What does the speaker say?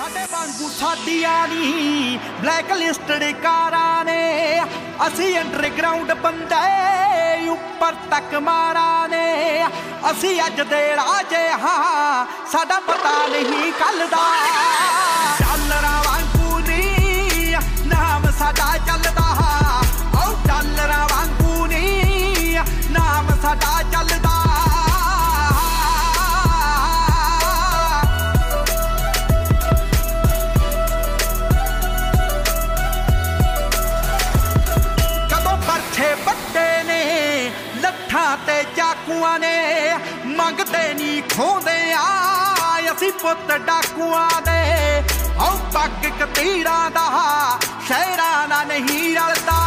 ਸਾਡੇ ਵਾਂਗੂ ਸਾਡੀਆਂ ਨਹੀਂ ਬਲੈਕ ਲਿਸਟਡ ਕਾਰਾਂ ਨੇ, ਅਸੀਂ ਅੰਡਰਗਰਾਉਂਡ ਬੰਦੇ, ਉੱਪਰ ਤੱਕ ਮਾਰਾਂ ਨੇ। ਅਸੀਂ ਅੱਜ ਦੇ ਰਾਜੇ ਹਾਂ, ਸਾਡਾ ਪਤਾ ਨਹੀਂ ਕੱਲ ਦਾ ਡਾਲਰਾਂ ਵਾਂਗੂ ਨਹੀਂ ਨਾਮ ਸਾਡਾ ਚੱਲਦਾ। ਓ ਡਾਲਰਾਂ ਵਾਂਗੂ ਨਹੀਂ ਨਾਮ ਸਾਡਾ ਚੱਲਦਾ। ਡਾਕੂਆਂ ਨੇ ਮੰਗਦੇ ਨਹੀਂ ਖੋਦੇ ਆ। ਅਸੀਂ ਪੁੱਤ ਡਾਕੂਆਂ ਦੇ। ਹਉ ਪੱਗ ਕਤੀੜਾਂ ਦਾ। ਸ਼ਹਿਰਾਂ ਨਾਲ ਨਹੀਂ ਰਲਦਾ।